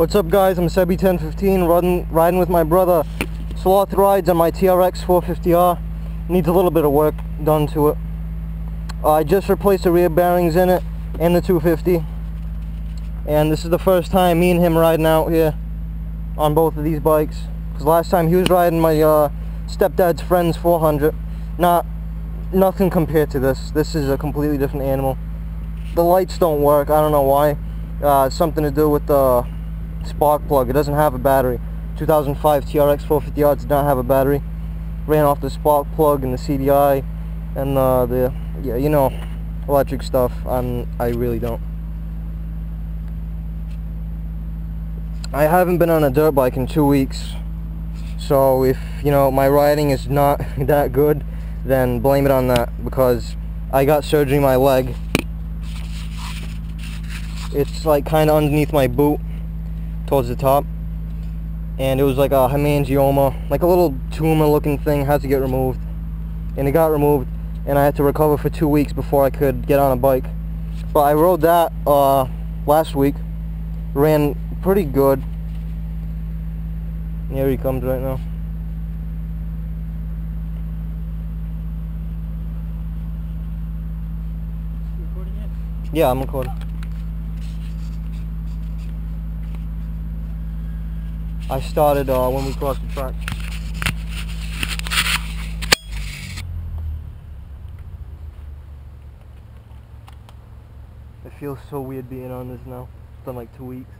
What's up guys, I'm Sebe1015 riding, riding with my brother Sloth Rides on my TRX 450R. Needs a little bit of work done to it. Uh, I just replaced the rear bearings in it and the 250. And this is the first time me and him riding out here on both of these bikes. Because last time he was riding my uh, stepdad's friend's 400. Not, nothing compared to this. This is a completely different animal. The lights don't work, I don't know why. Uh, something to do with the spark plug. It doesn't have a battery. 2005 TRX 450R does not have a battery. Ran off the spark plug and the CDI and uh, the, yeah, you know, electric stuff. I'm, I really don't. I haven't been on a dirt bike in two weeks. So if, you know, my riding is not that good, then blame it on that because I got surgery in my leg it's like kind of underneath my boot towards the top. And it was like a hemangioma like a little tumor looking thing had to get removed. And it got removed and I had to recover for two weeks before I could get on a bike. But I rode that uh, last week. Ran pretty good. Here he comes right now. Yeah I'm recording I started uh, when we crossed the track. It feels so weird being on this now. It's been like two weeks.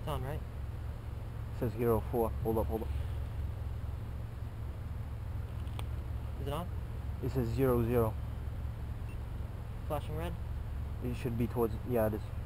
It's on, right? It says Hero 4. Hold up, hold up. Is it on? It says zero zero. Flashing red? It should be towards, yeah it is.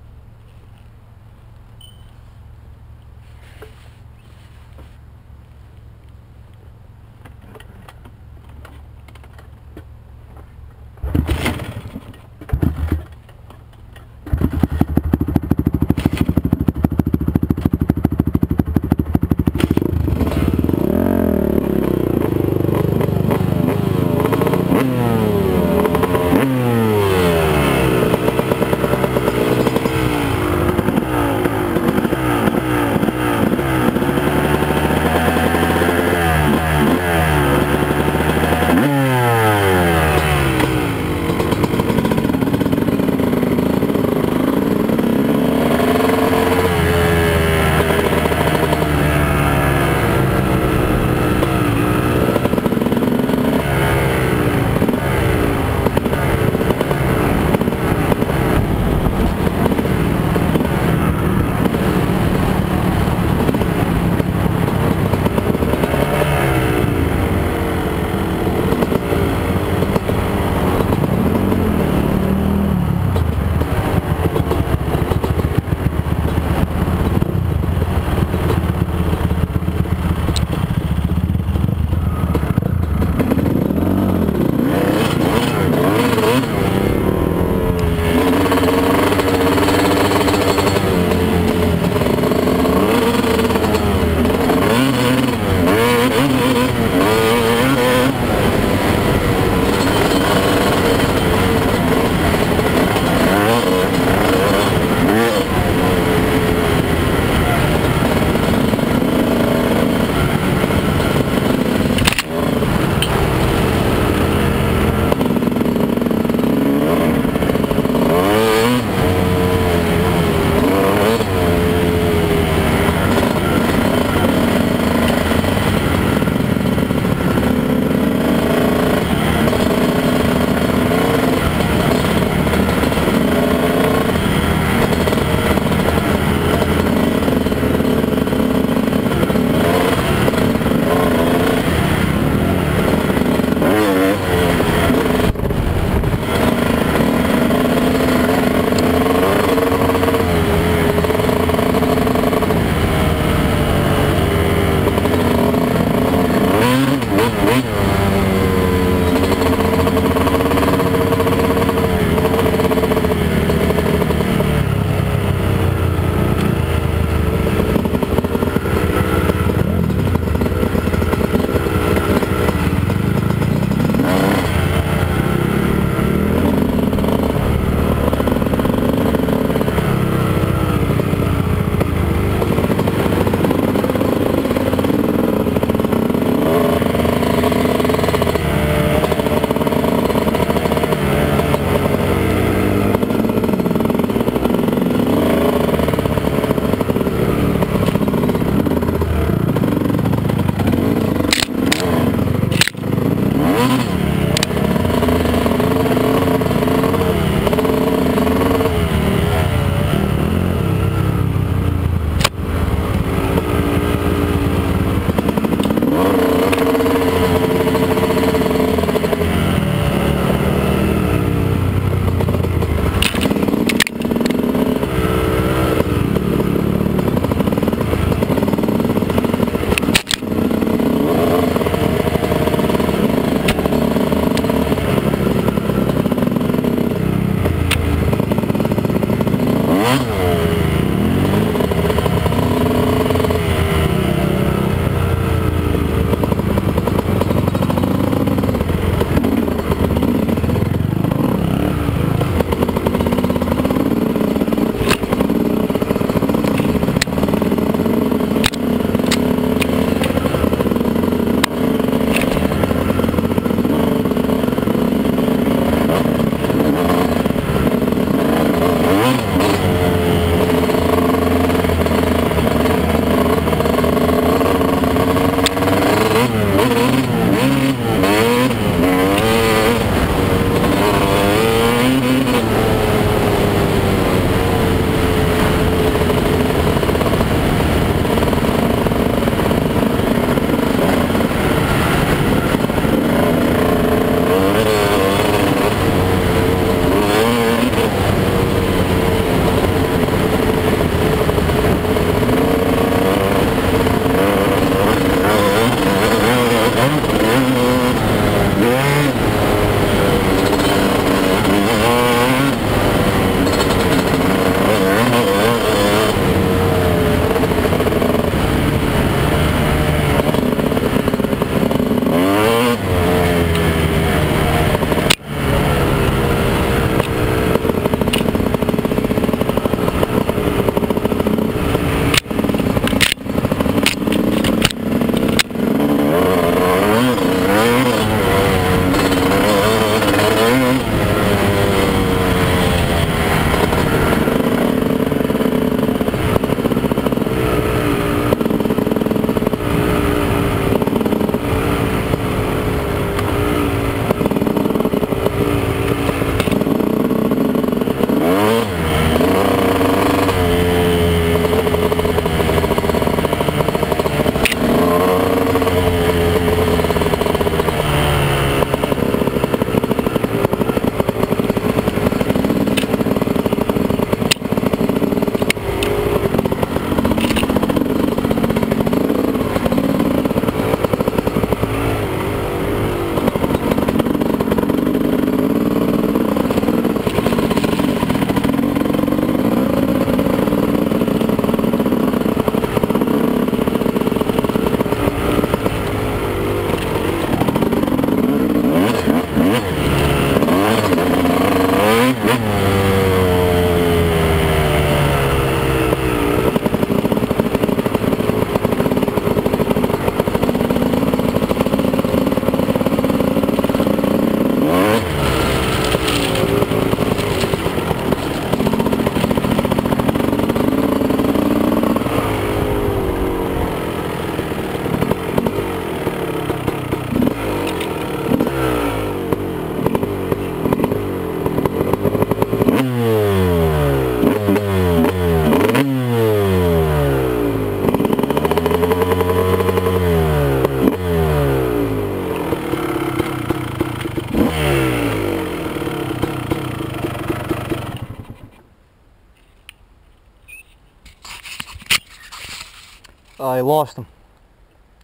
I lost him.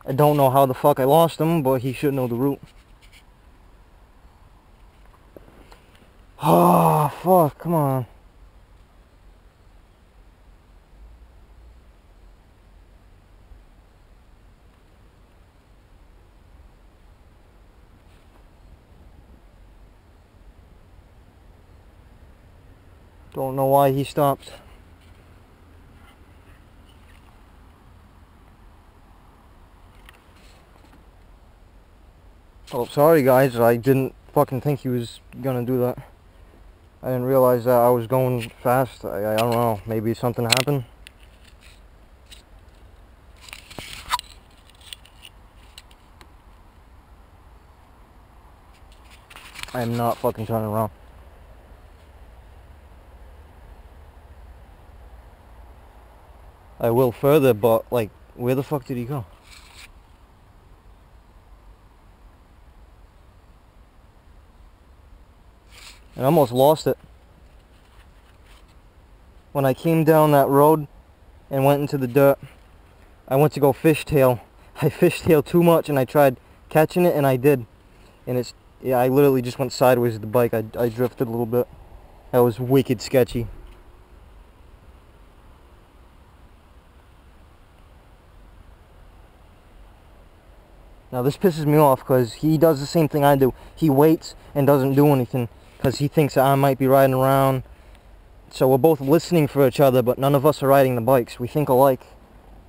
I don't know how the fuck I lost him, but he should know the route. Ah, oh, fuck, come on. Don't know why he stopped. Oh, sorry guys, I didn't fucking think he was gonna do that. I didn't realize that I was going fast. I, I don't know, maybe something happened. I am not fucking turning around. I will further, but like, where the fuck did he go? I almost lost it. When I came down that road and went into the dirt, I went to go fishtail. I fishtailed too much and I tried catching it and I did. And it's, yeah, I literally just went sideways with the bike. I, I drifted a little bit. That was wicked sketchy. Now this pisses me off because he does the same thing I do. He waits and doesn't do anything because he thinks I might be riding around. So we're both listening for each other, but none of us are riding the bikes. We think alike,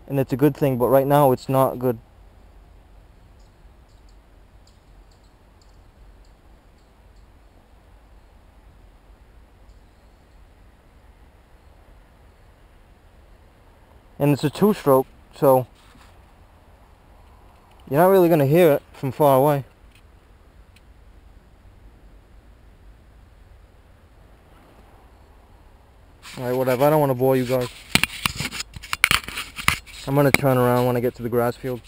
and it's a good thing. But right now, it's not good. And it's a two-stroke, so you're not really going to hear it from far away. Alright, whatever. I don't want to bore you guys. I'm going to turn around when I get to the grass field.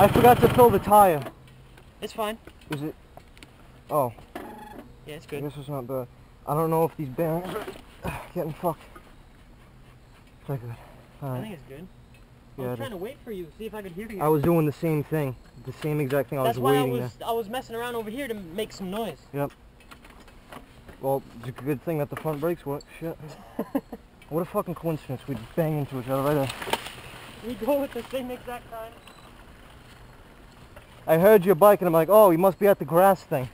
I forgot to fill the tire. It's fine. Is it? Oh, Yeah, it's good. This it's not bad. I don't know if these bearings are getting fucked. They're good. I think it's good. I was trying to wait for you, see if I could hear you. I was doing the same thing. The same exact thing. I That's was why I waiting was I was messing around over here to make some noise. Yep. Well, it's a good thing that the front brakes work. Shit. what a fucking coincidence. We'd bang into each other right there. We go at the same exact time. I heard your bike and I'm like, oh, you must be at the grass thing.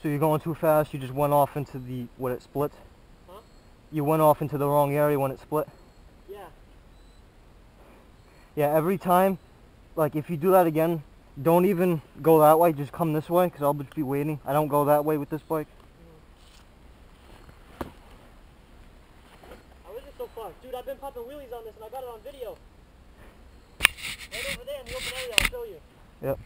So you're going too fast, you just went off into the, what it split? You went off into the wrong area when it split? Yeah. Yeah, every time, like if you do that again, don't even go that way, just come this way, because I'll just be waiting. I don't go that way with this bike. How is it so far? Dude, I've been popping wheelies on this and I got it on video. Right over there in the open area, I'll show you. Yep.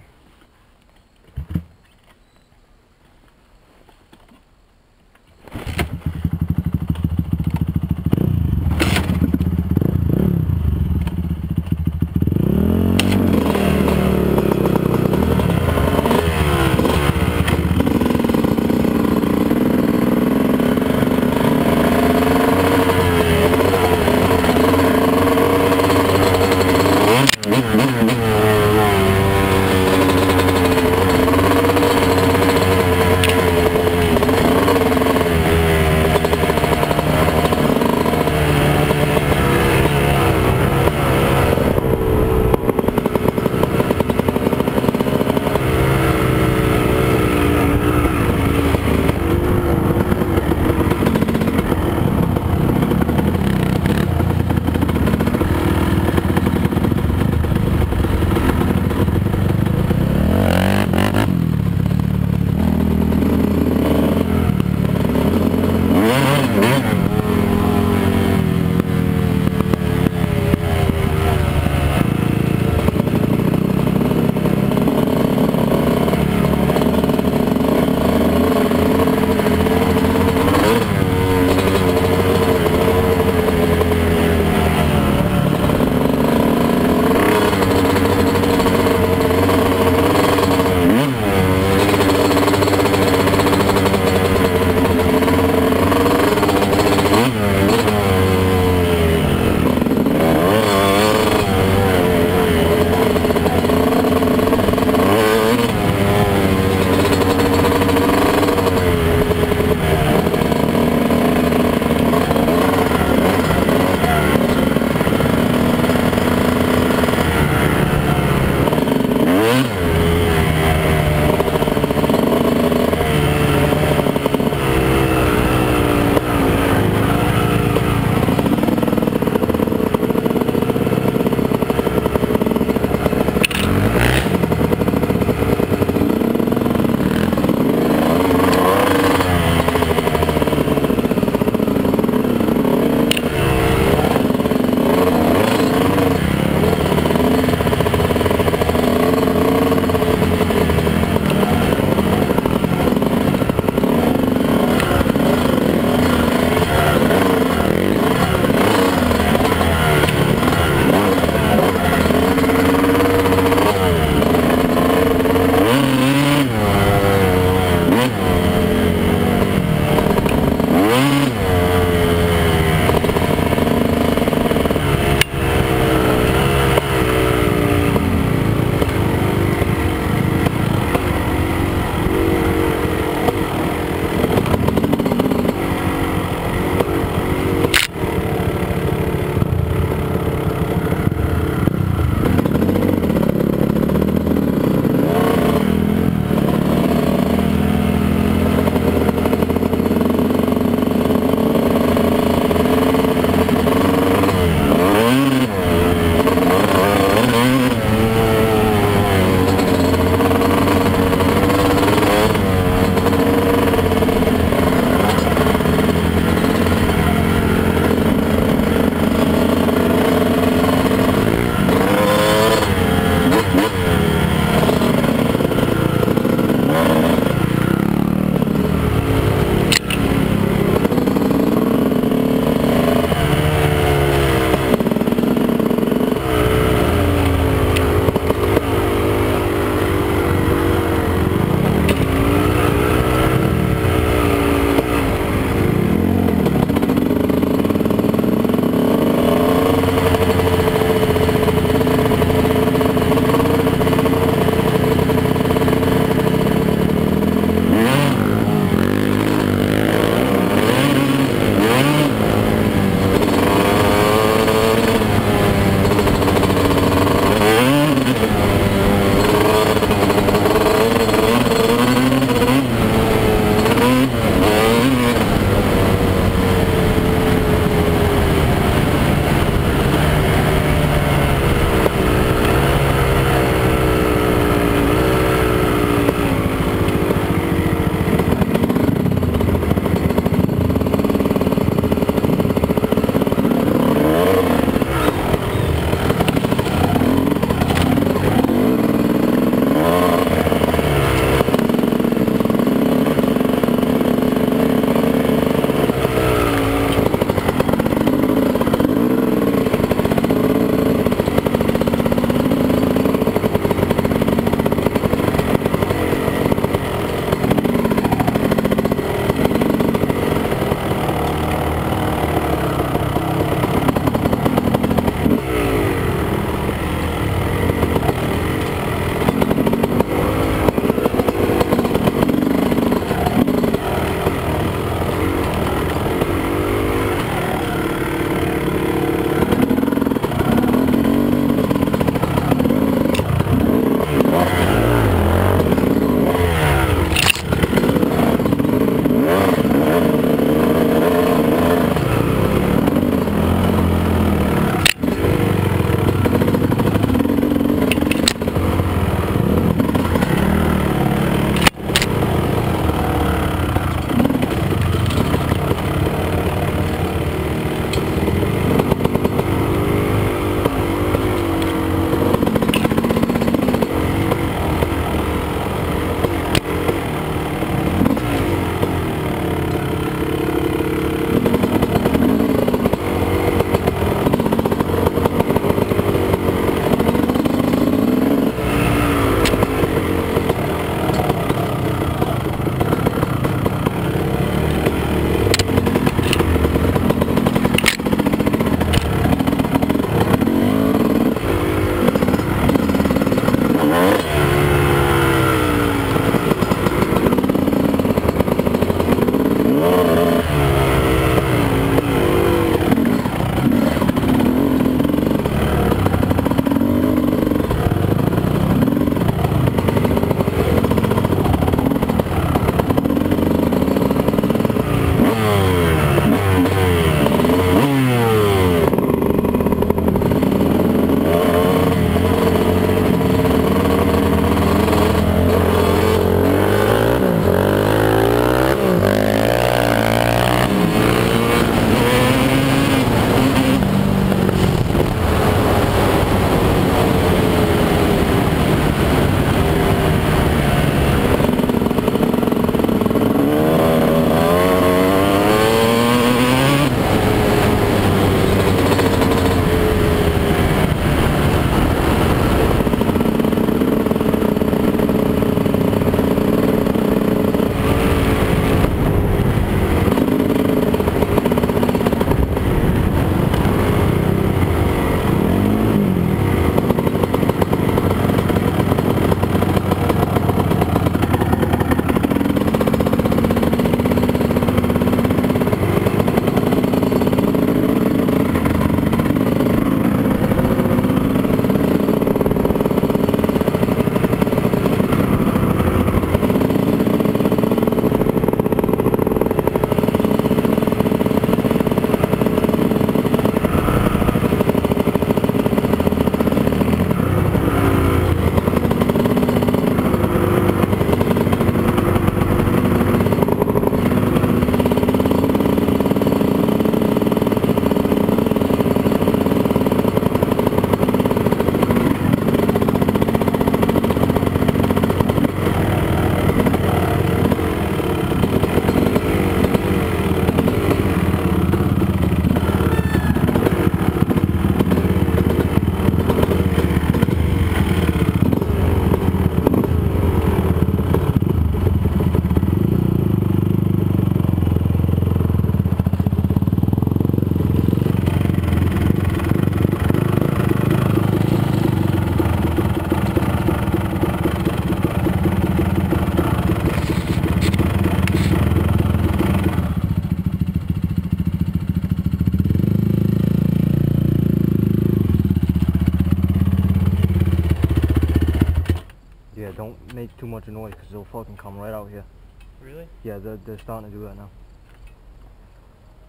Much noise because they'll fucking come right out here. Really? Yeah, they're, they're starting to do that now.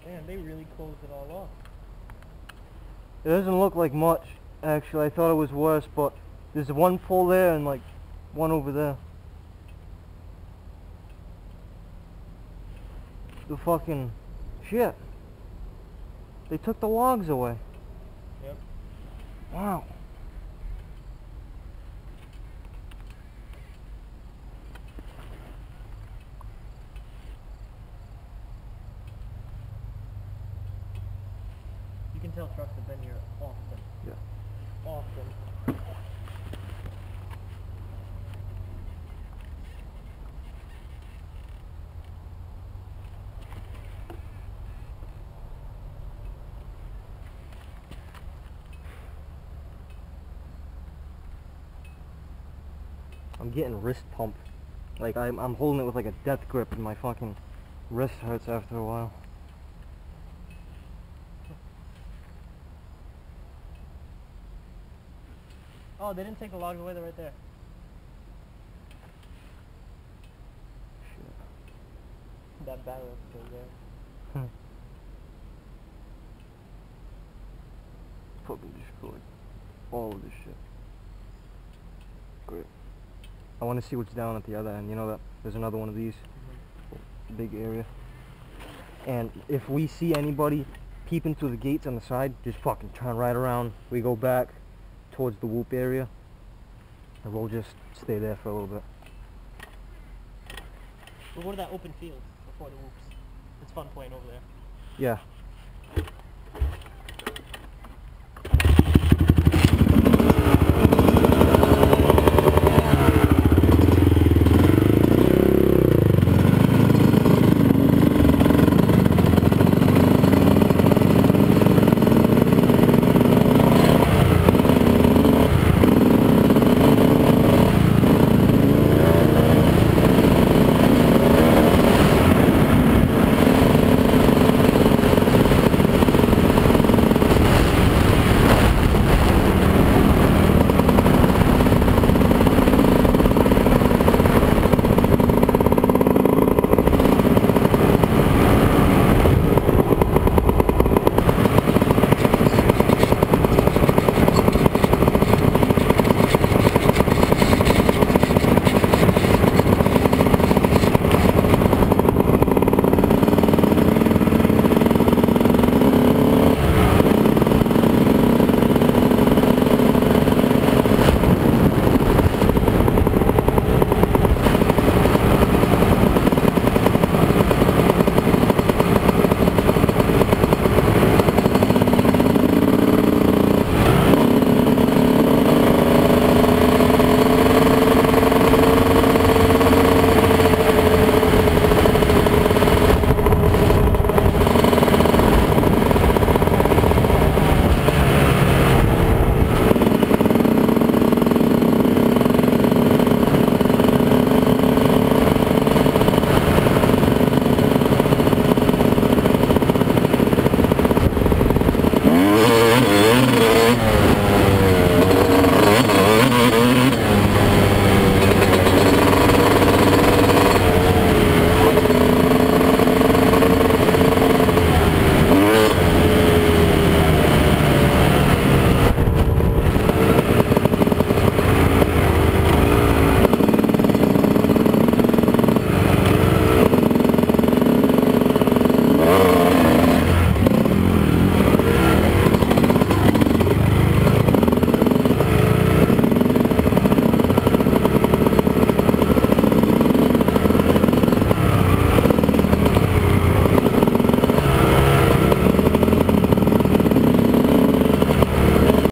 Man, they really closed it all off. It doesn't look like much, actually. I thought it was worse, but there's one pole there and like one over there. The fucking shit. They took the logs away. Yep. Wow. You can tell trucks have been here often. Yeah. Often. I'm getting wrist pump. Like I'm I'm holding it with like a death grip and my fucking wrist hurts after a while. Oh, they didn't take the logs away. They're right there. Shit. That barrel's still there. Fucking destroyed. All of this shit. Great. I want to see what's down at the other end. You know that there's another one of these big area. And if we see anybody peeping through the gates on the side, just fucking turn right around. We go back towards the whoop area. And we'll just stay there for a little bit. We'll go to that open field before the whoops. It's fun playing over there. Yeah,